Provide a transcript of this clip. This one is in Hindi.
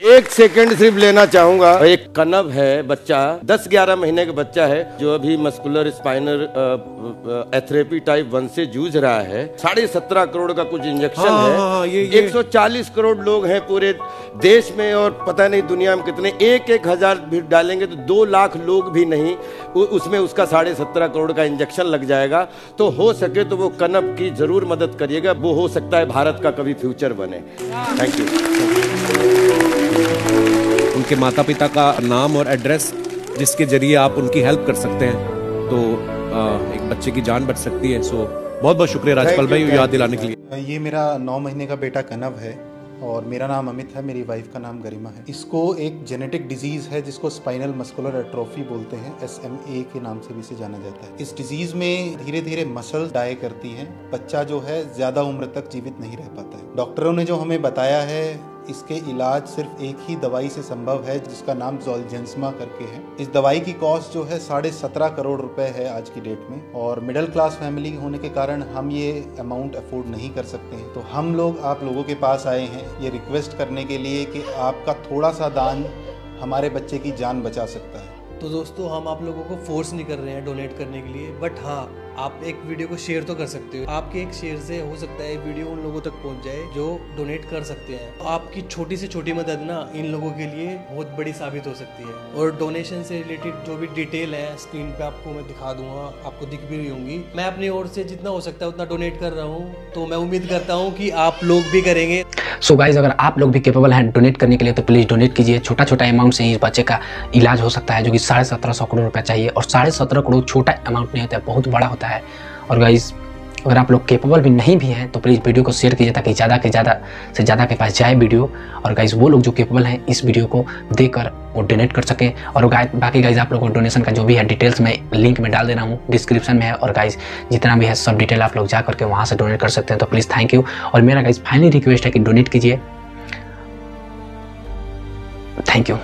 एक सेकंड सिर्फ़ लेना चाहूँगा। एक कनब है बच्चा 10-11 महीने का बच्चा है जो अभी muscular spinal atrophy type one से जूझ रहा है। साढ़े सत्रह करोड़ का कुछ इंजेक्शन हाँ, है। हाँ, हाँ, ये- ये- 140 करोड़ लोग हैं पूरे देश में और पता नहीं दुनिया में कितने एक एक हज़ार भी डालेंगे तो दो लाख लोग भी नहीं उ, उसमें उसका साढ़े सत्रह करोड़ का इंजेक्शन लग जाएगा। तो हो सके तो वो कनब की ज़रूर मदद करिएगा वो हो सकता है भारत का कभी फ्यूचर बने। थैंक यू उनके माता पिता का नाम और एड्रेस जिसके ज़रिए आप उनकी हेल्प कर सकते हैं। तो आ, एक बच्चे की जान बच सकती है। सो बहुत बहुत शुक्रिया राजपाल भाई याद दिलाने के लिए। ये मेरा नौ महीने का बेटा कनव है और मेरा नाम अमित है मेरी वाइफ का नाम गरिमा है। इसको एक जेनेटिक डिज़ीज़ है जिसको स्पाइनल मस्कुलर एट्रोफी बोलते हैं एस एम ए के नाम से भी इसे जाना जाता है। इस डिज़ीज़ में धीरे धीरे मसल डाई करती हैं बच्चा जो है ज़्यादा उम्र तक जीवित नहीं रह पाता है। डॉक्टरों ने जो हमें बताया है इसके इलाज सिर्फ़ एक ही दवाई से संभव है, जिसका नाम जोलजेंसमा करके है। इस दवाई की कॉस्ट जो है साढ़े सत्रह करोड़ रुपए है आज की डेट में, और मिडिल क्लास फैमिली होने के कारण हम ये अमाउंट अफोर्ड नहीं कर सकते हैं। तो हम लोग आप लोगों के पास आए हैं ये रिक्वेस्ट करने के लिए कि आपका थोड़ा सा दान हमारे बच्चे की जान बचा सकता है। तो दोस्तों, हम आप लोगों को फोर्स नहीं कर रहे हैं डोनेट करने के लिए बट हाँ आप एक वीडियो को शेयर तो कर सकते हो। आपके एक शेयर से हो सकता है वीडियो उन लोगों तक पहुँच जाए जो डोनेट कर सकते हैं। तो आपकी छोटी से छोटी मदद ना इन लोगों के लिए बहुत बड़ी साबित हो सकती है। और डोनेशन से रिलेटेड जो भी डिटेल है स्क्रीन पे आपको मैं दिखा दूँगा, आपको दिख भी रही होंगी। मैं अपनी ओर से जितना हो सकता है उतना डोनेट कर रहा हूँ तो मैं उम्मीद करता हूँ कि आप लोग भी करेंगे। सो so गाइज़ अगर आप लोग भी केपेबल हैं डोनेट करने के लिए तो प्लीज़ डोनेट कीजिए। छोटा छोटा अमाउंट से ही इस बच्चे का इलाज हो सकता है, जो कि साढ़े सत्रह सौ करोड़ रुपया चाहिए। और साढ़े सत्रह करोड़ छोटा अमाउंट नहीं होता है, बहुत बड़ा होता है। और गाइज़ अगर आप लोग केपेबल भी नहीं भी हैं तो प्लीज़ वीडियो को शेयर कीजिए ताकि ज़्यादा के ज़्यादा से ज़्यादा के पास जाए वीडियो और गाइज़ वो लोग जो केपेबल हैं, इस वीडियो को देकर वो डोनेट कर सकें। और बाकी गाइज़ आप लोगों को डोनेशन का जो भी है डिटेल्स मैं लिंक में डाल दे रहा हूँ डिस्क्रिप्शन में है। और गाइज़ जितना भी है, सब डिटेल आप लोग जा करके वहाँ से डोनेट कर सकते हैं। तो प्लीज़ थैंक यू और मेरा गाइज़ फाइनली रिक्वेस्ट है कि डोनेट कीजिए। Thank you